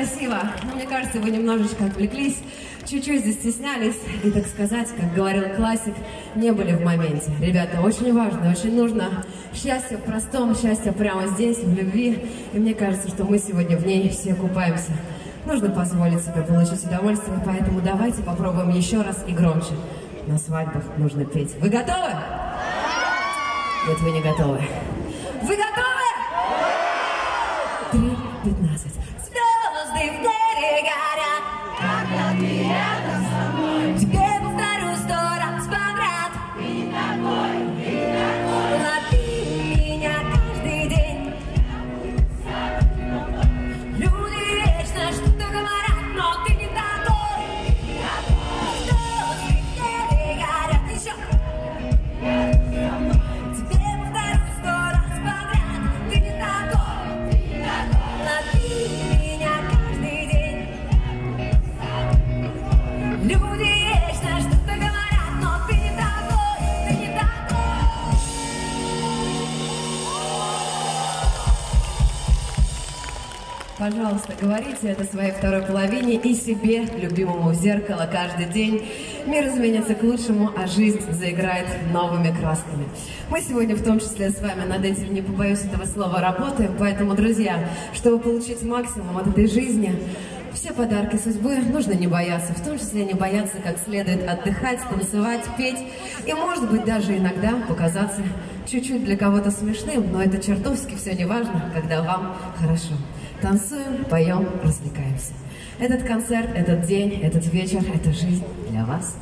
красиво. Но мне кажется, вы немножечко отвлеклись, чуть-чуть застеснялись и, так сказать, как говорил классик, не были в моменте. Ребята, очень важно, очень нужно счастье в простом, счастье прямо здесь, в любви. И мне кажется, что мы сегодня в ней все купаемся. Нужно позволить себе получить удовольствие, поэтому давайте попробуем еще раз и громче. На свадьбах нужно петь. Вы готовы? Нет, вы не готовы. Вы готовы? 3.15. I've Пожалуйста, говорите это своей второй половине и себе, любимому в зеркало, каждый день. Мир изменится к лучшему, а жизнь заиграет новыми красками. Мы сегодня в том числе с вами над этим, не побоюсь этого слова, работаем. Поэтому, друзья, чтобы получить максимум от этой жизни, все подарки судьбы нужно не бояться, в том числе не бояться как следует отдыхать, танцевать, петь и, может быть, даже иногда показаться чуть-чуть для кого-то смешным, но это чертовски все не важно, когда вам хорошо. Танцуем, поем, развлекаемся. Этот концерт, этот день, этот вечер, эта жизнь для вас.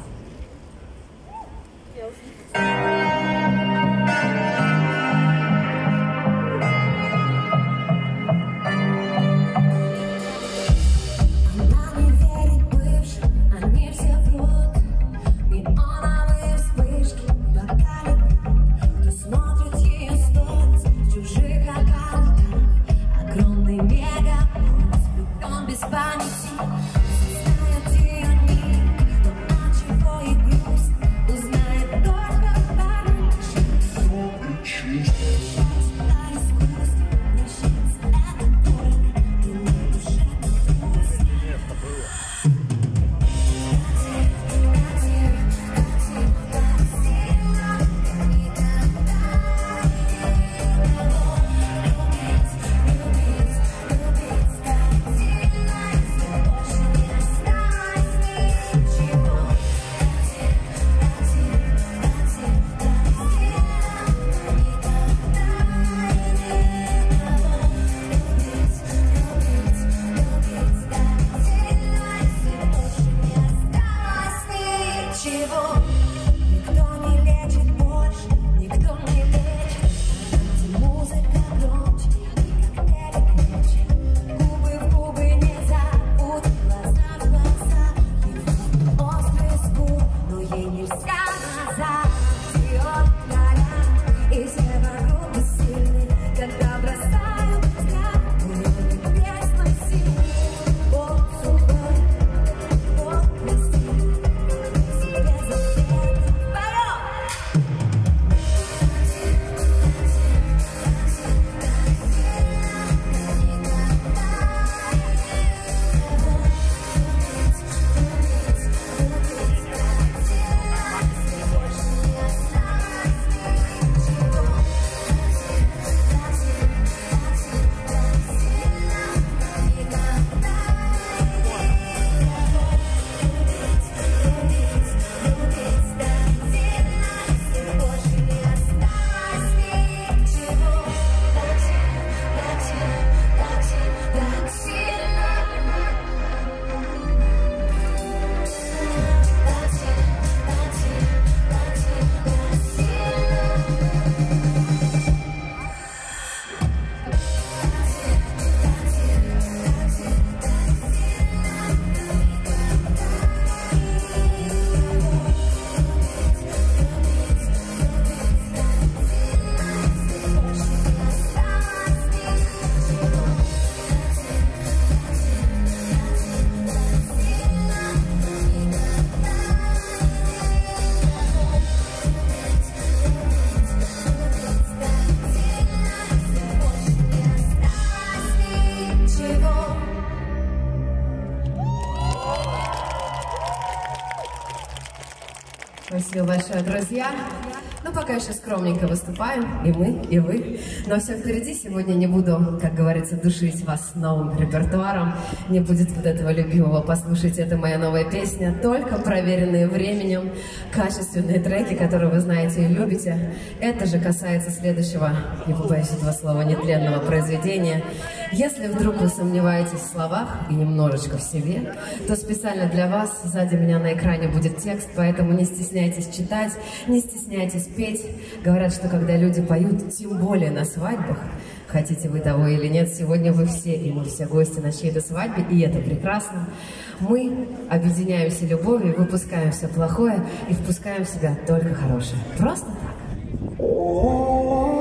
Большое, друзья. Ну, пока еще скромненько выступаем, и мы, и вы. Но все впереди. Сегодня не буду, как говорится, душить вас новым репертуаром. Не будет вот этого любимого. Послушайте, это моя новая песня. Только проверенные временем, качественные треки, которые вы знаете и любите. Это же касается следующего, не побоюсь этого слова, нетленного произведения. Если вдруг вы сомневаетесь в словах и немножечко в себе, то специально для вас сзади меня на экране будет текст, поэтому не стесняйтесь читать, не стесняйтесь петь. Говорят, что когда люди поют, тем более на свадьбах, хотите вы того или нет, сегодня вы все, и мы все гости на чьей-то свадьбе, и это прекрасно. Мы объединяемся любовью, выпускаем все плохое и впускаем в себя только хорошее. Просто так.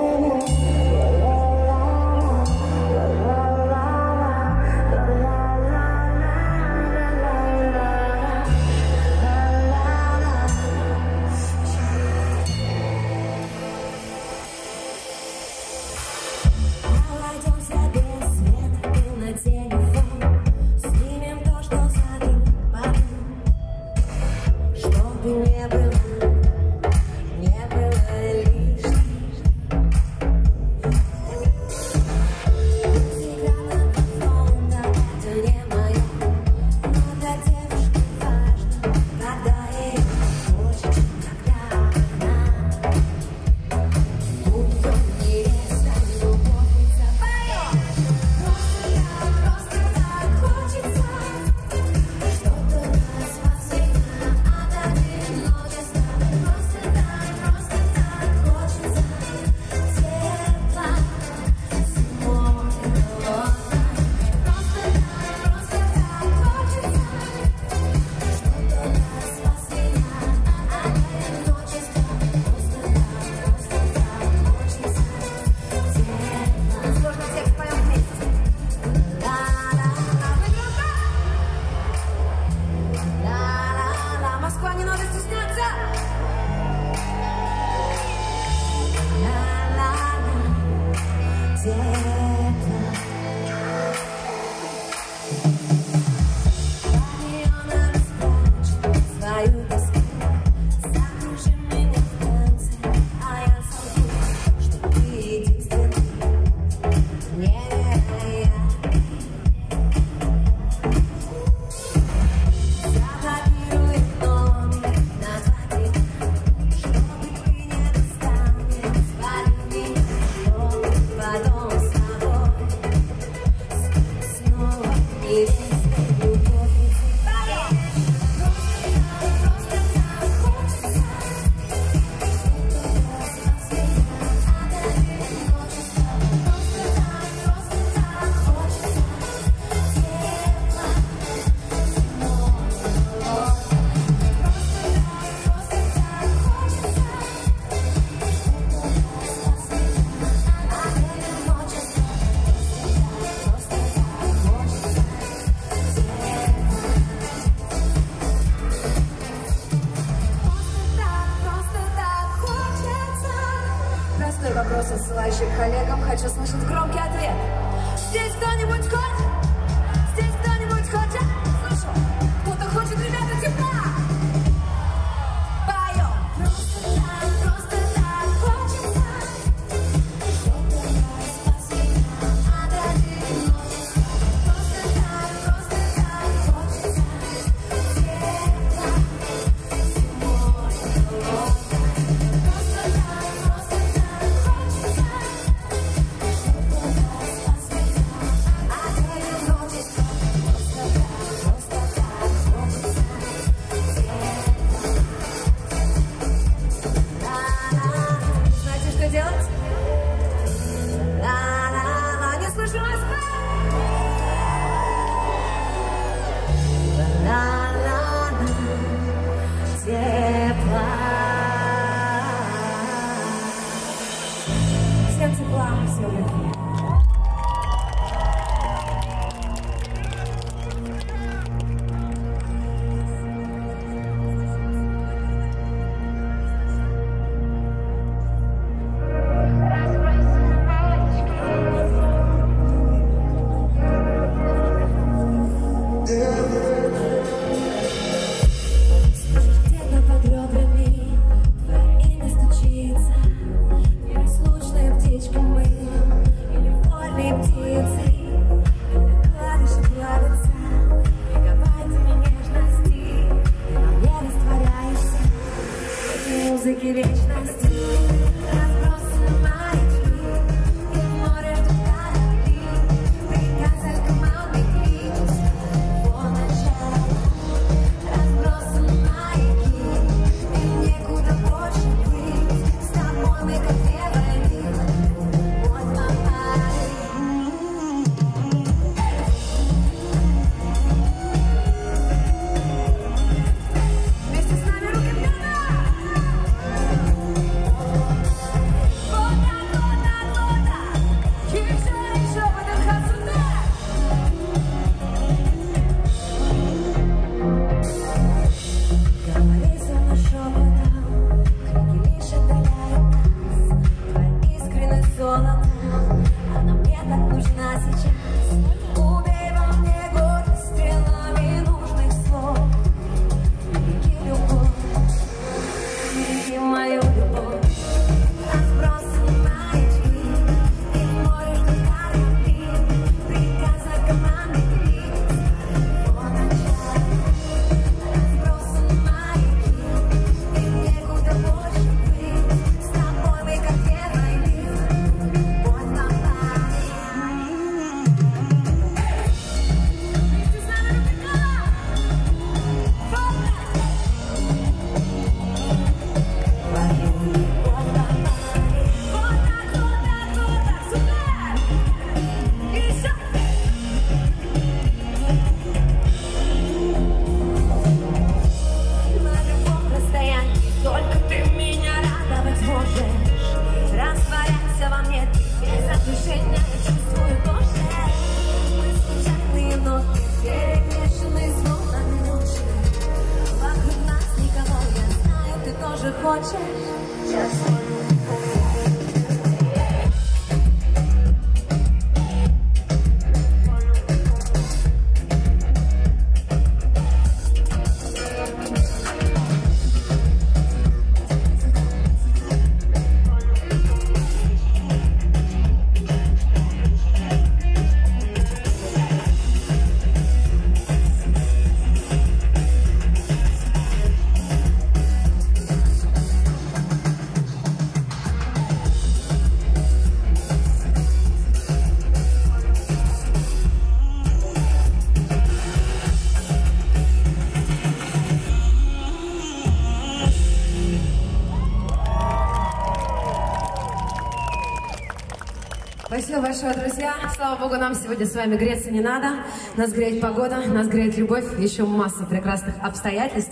Большое, друзья. Слава Богу, нам сегодня с вами греться не надо. Нас греет погода, нас греет любовь, еще масса прекрасных обстоятельств.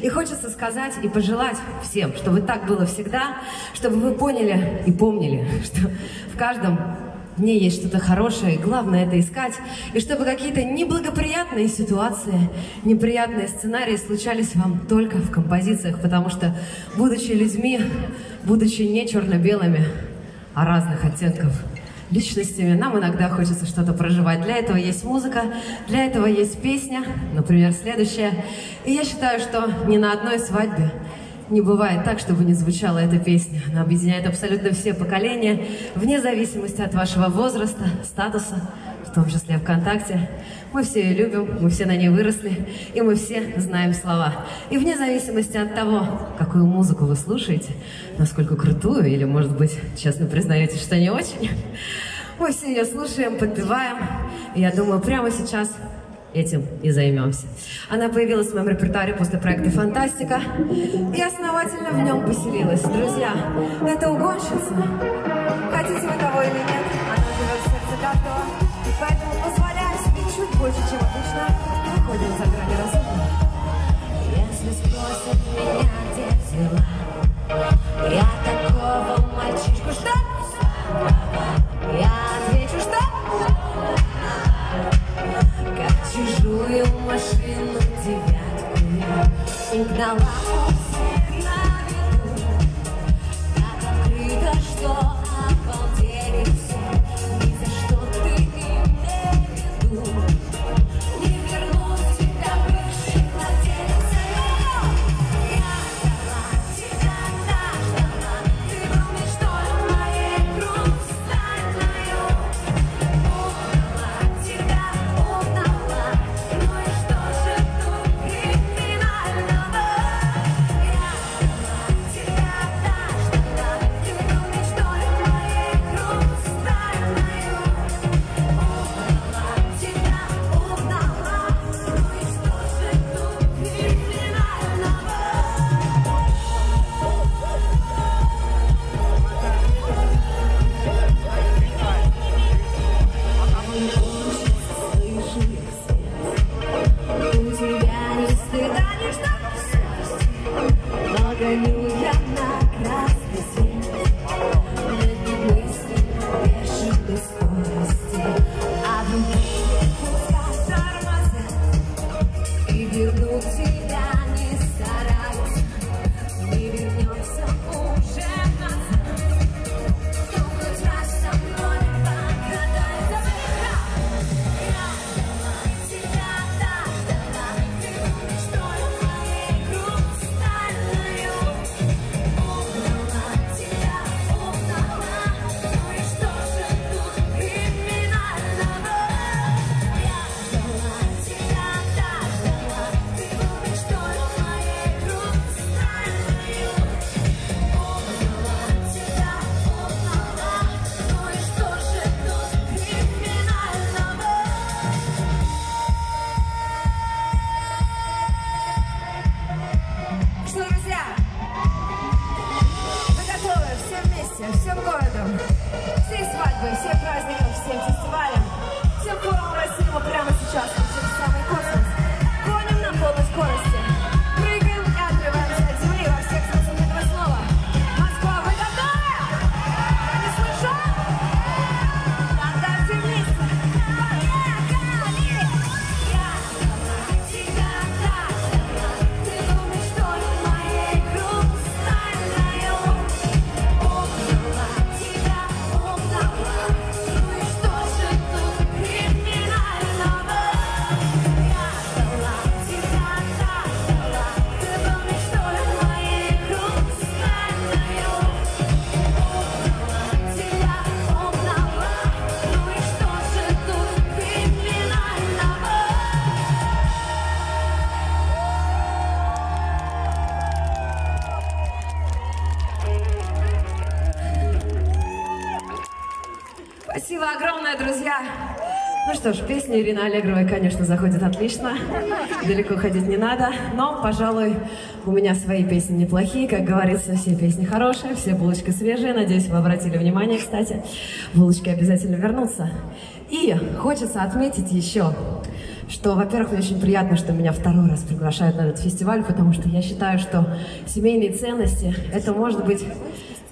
И хочется сказать и пожелать всем, чтобы так было всегда, чтобы вы поняли и помнили, что в каждом дне есть что-то хорошее, и главное это искать, и чтобы какие-то неблагоприятные ситуации, неприятные сценарии случались вам только в композициях, потому что, будучи людьми, будучи не черно-белыми, а разных оттенков, личностями, нам иногда хочется что-то проживать. Для этого есть музыка, для этого есть песня, например, следующая. И я считаю, что ни на одной свадьбе не бывает так, чтобы не звучала эта песня. Она объединяет абсолютно все поколения, вне зависимости от вашего возраста, статуса, в том числе ВКонтакте. Мы все ее любим, мы все на ней выросли, и мы все знаем слова. И вне зависимости от того, какую музыку вы слушаете, насколько крутую, или, может быть, честно признаете, что не очень, мы все ее слушаем, подпеваем. И я думаю, прямо сейчас этим и займемся. Она появилась в моем репертуаре после проекта «Фантастика» и основательно в нем поселилась. Друзья, это угонщица. Хотите вы того или нет, она живет в сердце каждого, поэтому больше, чем обычно, выходим за грани разума. Если спросят меня, где взяла, я такого мальчишку, что? Я отвечу, что? Как чужую машину девятку я угнала у всех на виду. Так открыто, что песня Ирины Аллегровой, конечно, заходит отлично. Далеко ходить не надо. Но, пожалуй, у меня свои песни неплохие. Как говорится, все песни хорошие, все булочки свежие. Надеюсь, вы обратили внимание, кстати. Булочки обязательно вернутся. И хочется отметить еще, что, во-первых, мне очень приятно, что меня второй раз приглашают на этот фестиваль, потому что я считаю, что семейные ценности — это может быть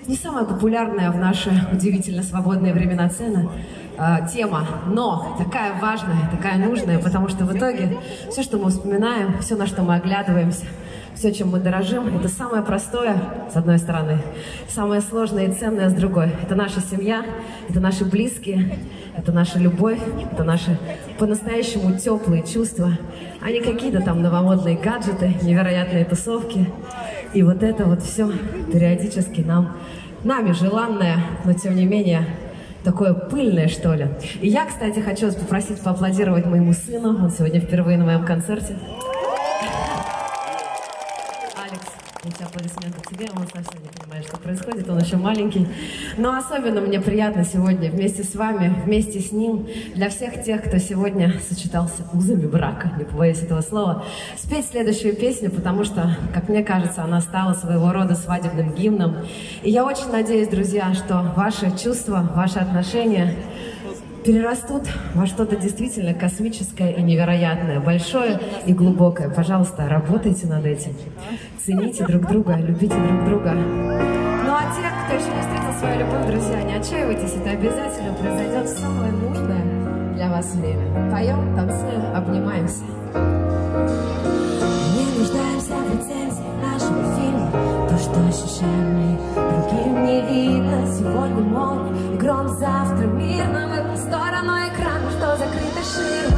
не самая популярная в наши удивительно свободные времена цена, э, тема, но такая важная, такая нужная, потому что в итоге все, что мы вспоминаем, все, на что мы оглядываемся, все, чем мы дорожим, это самое простое, с одной стороны, самое сложное и ценное, с другой. Это наша семья, это наши близкие, это наша любовь, это наши по-настоящему теплые чувства, а не какие-то там новомодные гаджеты, невероятные тусовки. И вот это вот все периодически нам, нами желанное, но тем не менее такое пыльное, что ли. И я, кстати, хочу вас попросить поаплодировать моему сыну. Он сегодня впервые на моем концерте. Аплодисменты тебе, он совсем не понимает, что происходит, он еще маленький. Но особенно мне приятно сегодня вместе с вами, вместе с ним, для всех тех, кто сегодня сочетался узами брака, не побоюсь этого слова, спеть следующую песню, потому что, как мне кажется, она стала своего рода свадебным гимном. И я очень надеюсь, друзья, что ваши чувства, ваши отношения перерастут во что-то действительно космическое и невероятное, большое и глубокое. Пожалуйста, работайте над этим. Цените друг друга, любите друг друга. Ну а те, кто еще не встретил свою любовь, друзья, не отчаивайтесь, это обязательно произойдет самое нужное для вас время. Поем, танцуем, обнимаемся. Что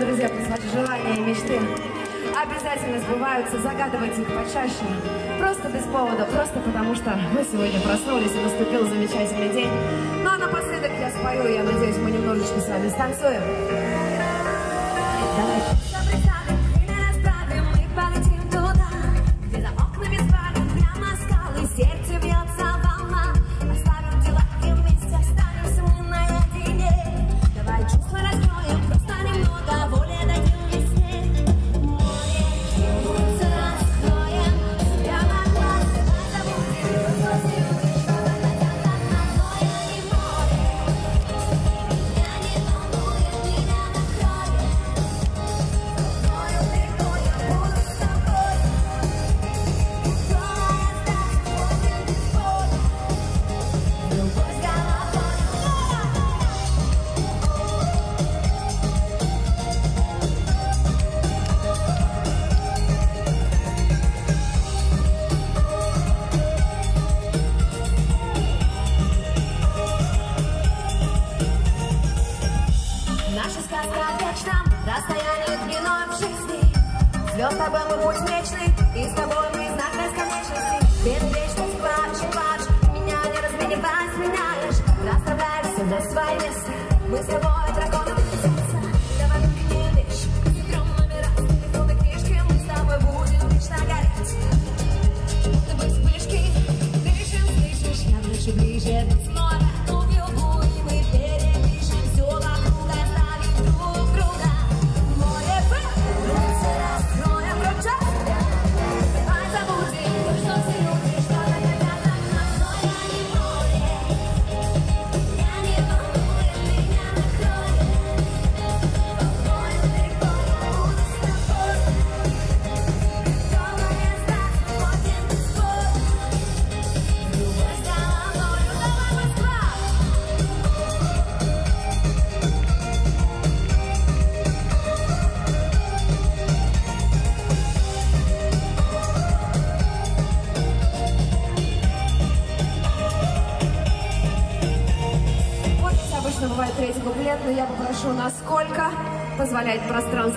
друзья, пусть ваши желания и мечты обязательно сбываются. Загадывайте их почаще. Просто без повода, просто потому что мы сегодня проснулись и наступил замечательный день. Ну а напоследок я спою, я надеюсь, мы немножечко с вами станцуем. Давайте.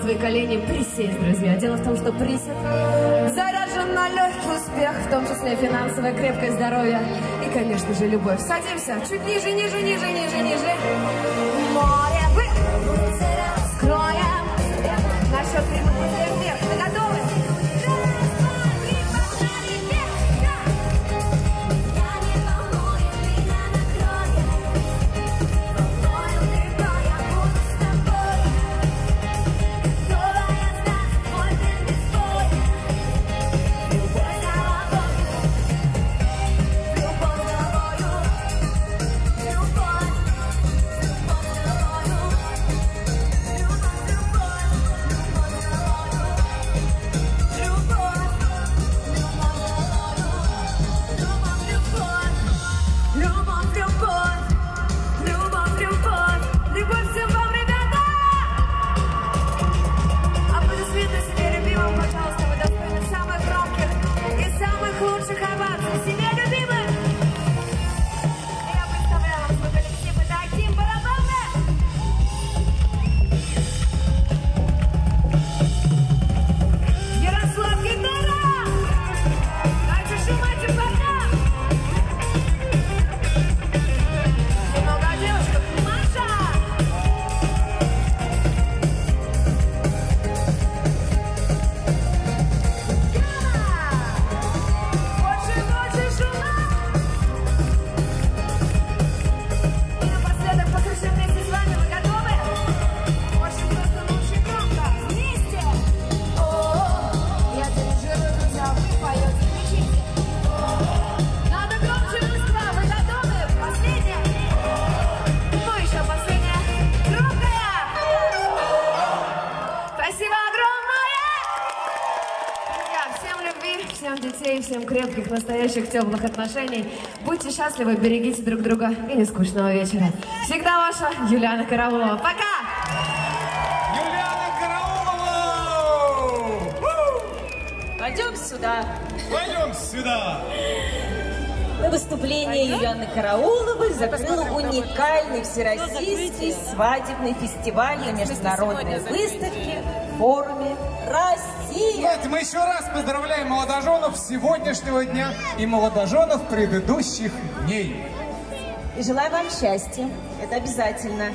Пространство и колени присесть, друзья. Дело в том, что присед заряжен на легкий успех, в том числе финансовое крепкое здоровье и, конечно же, любовь. Садимся чуть ниже, ниже, ниже, ниже, ниже. Море, всем детей, всем крепких, настоящих, теплых отношений. Будьте счастливы, берегите друг друга и не скучного вечера. Всегда ваша Юлиана Караулова. Пока! Юлиана Караулова! Пойдем сюда. Пойдем сюда! Выступление Юлианы Карауловой закрыл уникальный всероссийский свадебный фестиваль на международной выставке в форуме «Россия». Давайте мы еще раз поздравляем молодоженов сегодняшнего дня и молодоженов предыдущих дней. И желаю вам счастья, это обязательно,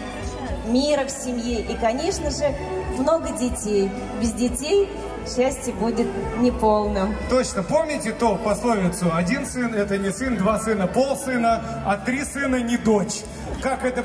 мира в семье и, конечно же, много детей. Без детей счастье будет неполным. Точно, помните то пословицу? Один сын – это не сын, два сына – пол сына, а три сына – не дочь. Как это